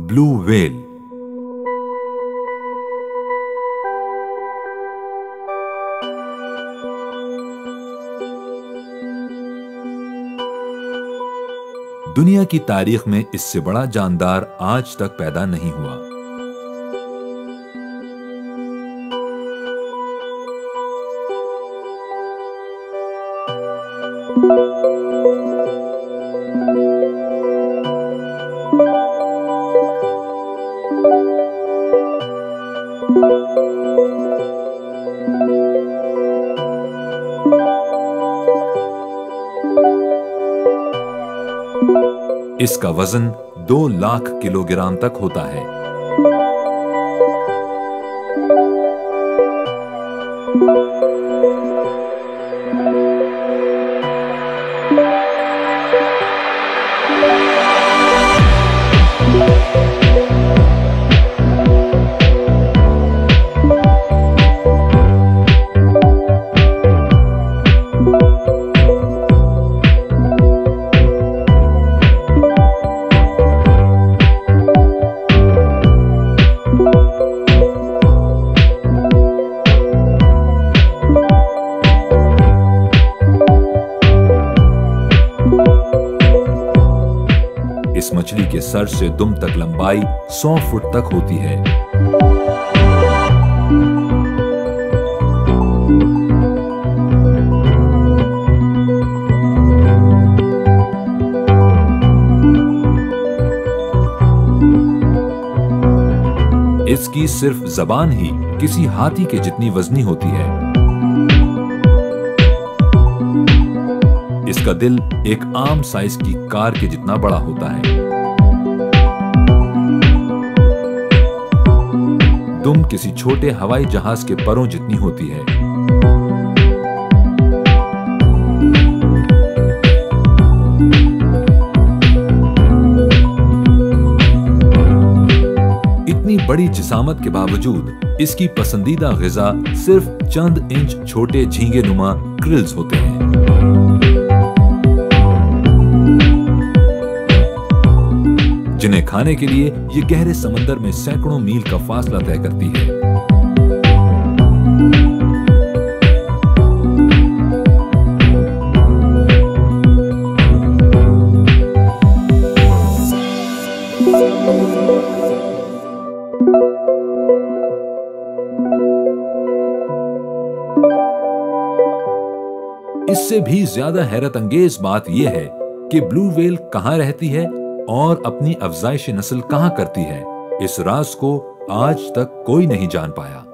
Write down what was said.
Blue whale दुनिया की तारीख में इससे बड़ा जानदार आज तक पैदा नहीं हुआ। इसका वज़न दो लाख किलोग्राम तक होता है। इस मछली के सर से दुम तक लंबाई 100 फुट तक होती है। इसकी सिर्फ़ जबान ही किसी हाथी के जितनी वजनी होती है। इसका दिल एक आम साइज़ की कार के जितना बड़ा होता है। दुम किसी छोटे हवाई जहाज़ के परों जितनी होती है। इतनी बड़ी जिसामत के बावजूद इसकी पसंदीदा गिजा सिर्फ़ चंद इंच छोटे झींगे नुमा क्रिल्स होते हैं। जिन्हें खाने के लिए ये गहरे समंदर में सैकड़ों मील का फासला तय करती है। इससे भी ज़्यादा हैरत अंगेज बात यह है कि ब्लू वेल कहाँ रहती है और अपनी अफजाइश नस्ल कहाँ करती है? इस राज को आज तक कोई नहीं जान पाया।